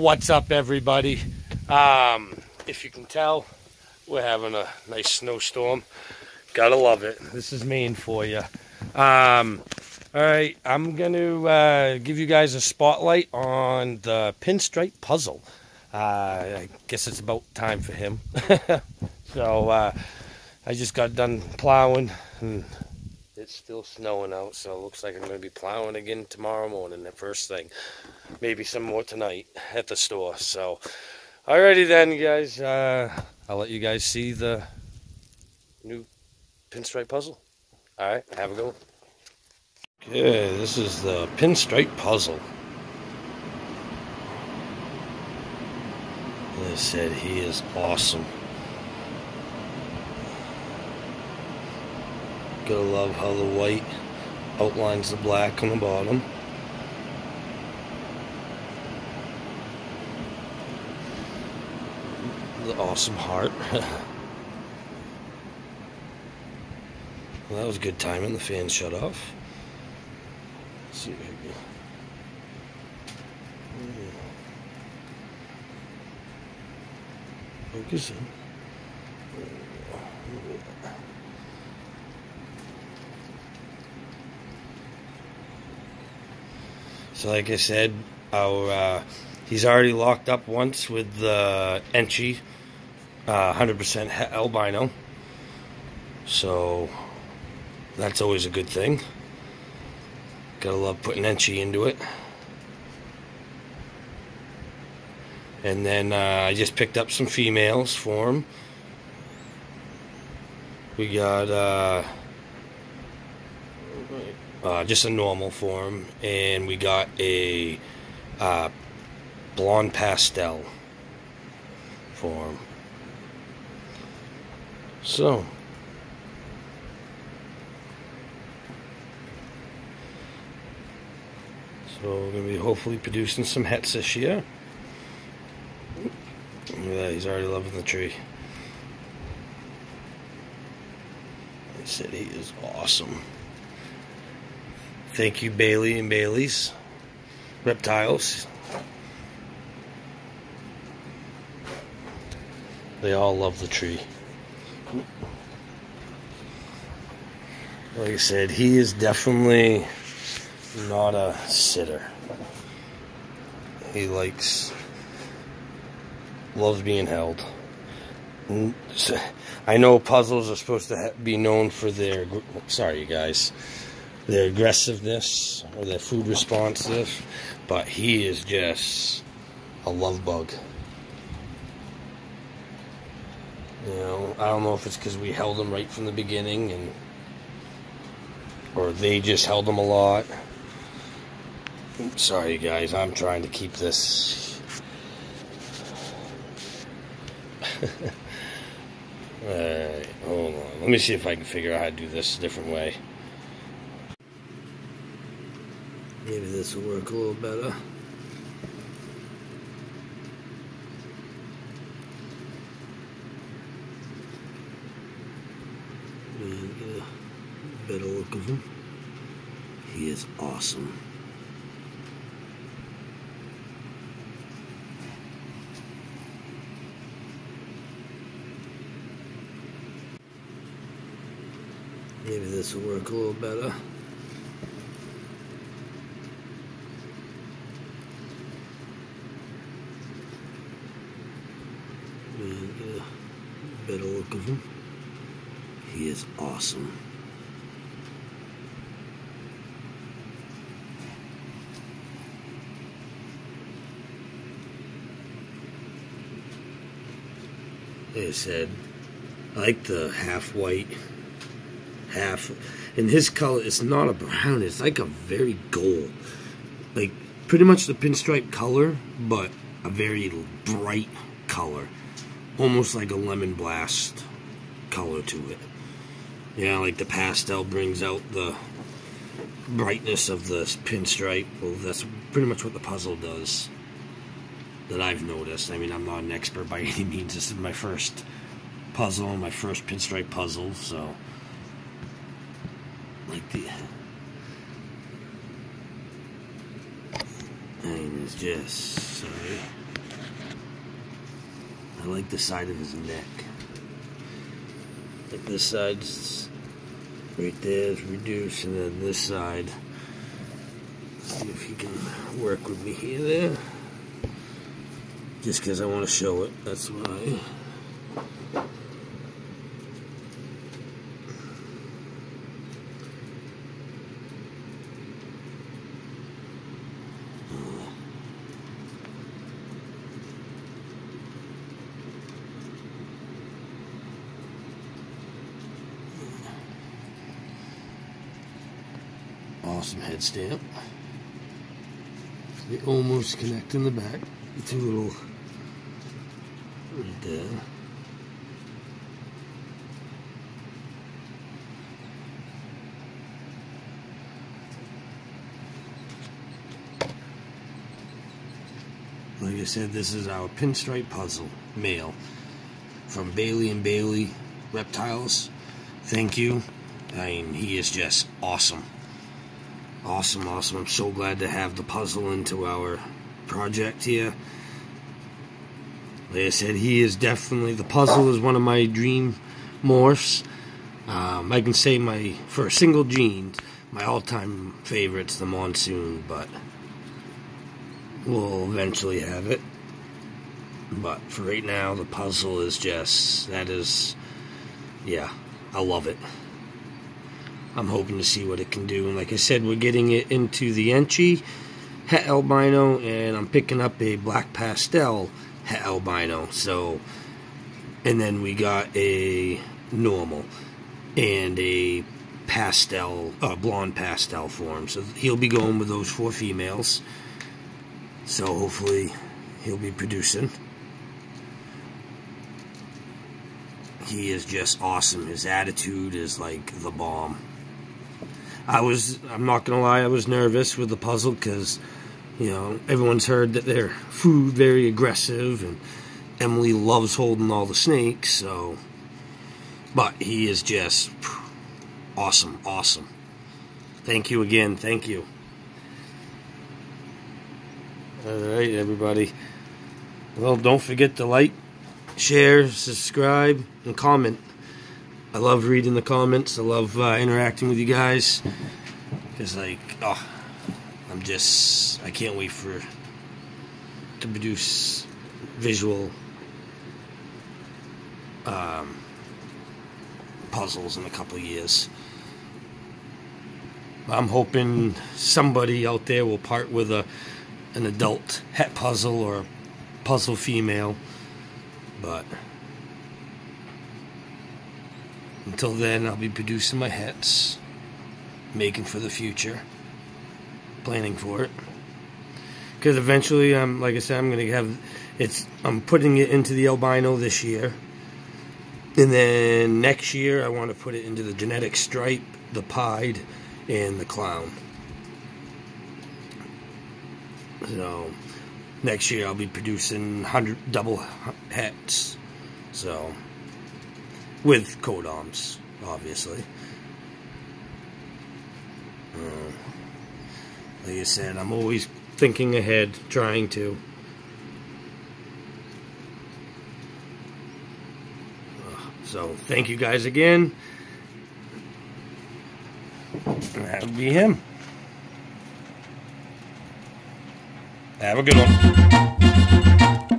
What's up, everybody? Um, if you can tell, we're having a nice snowstorm. Gotta love it. This is Maine for you. Um, all right, I'm going to uh, give you guys a spotlight on the pinstripe puzzle. Uh, I guess it's about time for him. so uh, I just got done plowing and it's still snowing out, so it looks like I'm going to be plowing again tomorrow morning, the first thing. Maybe some more tonight at the store. So, alrighty then, guys. Uh, I'll let you guys see the new pinstripe puzzle. Alright, have a go. Okay, this is the pinstripe puzzle. They said, he is awesome. Gotta love how the white outlines the black on the bottom. The awesome heart. well, that was good timing. The fan shut off. Let's see Focus in. So like I said, our uh, he's already locked up once with the uh, Enchi, 100% albino. So that's always a good thing. Gotta love putting Enchi into it. And then uh, I just picked up some females for him. We got uh, just a normal form, and we got a uh, blonde pastel form. So, so we're gonna be hopefully producing some hets this year. Yeah, he's already loving the tree. I said he is awesome. Thank you, Bailey and Bailey's Reptiles. They all love the tree. Like I said, he is definitely not a sitter. He likes, loves being held. I know puzzles are supposed to be known for their, sorry you guys, their aggressiveness or their food responsive, but he is just a love bug. You know, I don't know if it's because we held him right from the beginning and or they just held him a lot. Sorry guys, I'm trying to keep this Alright, hold on. Let me see if I can figure out how to do this a different way. Maybe this will work a little better. And get a better look of him. He is awesome. Maybe this will work a little better. Better look of him. He is awesome. Like I said, I like the half white, half, and his color, it's not a brown, it's like a very gold. Like, pretty much the pinstripe color, but a very bright color almost like a lemon blast color to it. Yeah, like the pastel brings out the brightness of the pinstripe. Well, that's pretty much what the puzzle does that I've noticed. I mean, I'm not an expert by any means. This is my first puzzle, my first pinstripe puzzle, so like the I mean, it's just sorry. I like the side of his neck. Like this side's right there is reduced, and then this side. See if he can work with me here there. Just because I want to show it, that's why. Awesome head stamp. They almost connect in the back. The two little right there. Like I said, this is our pinstripe puzzle male from Bailey and Bailey Reptiles. Thank you. I mean, he is just awesome. Awesome, awesome. I'm so glad to have the puzzle into our project here. Like I said, he is definitely, the puzzle is one of my dream morphs. Um, I can say my, for a single gene, my all-time favorite's the Monsoon, but we'll eventually have it. But for right now, the puzzle is just, that is, yeah, I love it. I'm hoping to see what it can do. And like I said, we're getting it into the Enchi Het Albino, and I'm picking up a Black Pastel Het Albino. So, and then we got a normal and a pastel, uh, blonde pastel form. So he'll be going with those four females. So hopefully he'll be producing. He is just awesome. His attitude is like the bomb. I was, I'm not going to lie, I was nervous with the puzzle because, you know, everyone's heard that their food very aggressive and Emily loves holding all the snakes, so, but he is just awesome, awesome. Thank you again, thank you. All right, everybody. Well, don't forget to like, share, subscribe, and comment. I love reading the comments. I love uh, interacting with you guys. Because, like, oh, I'm just, I can't wait for, to produce visual um, puzzles in a couple years. I'm hoping somebody out there will part with a an adult het puzzle or a puzzle female. But until then, I'll be producing my hets, making for the future, planning for it. Because eventually, I'm like I said, I'm gonna have it's. I'm putting it into the albino this year, and then next year I want to put it into the genetic stripe, the pied, and the clown. So next year I'll be producing hundred double hets. So with codoms, obviously. Uh, like I said, I'm always thinking ahead, trying to. So, thank you guys again. that would be him. Have a good one.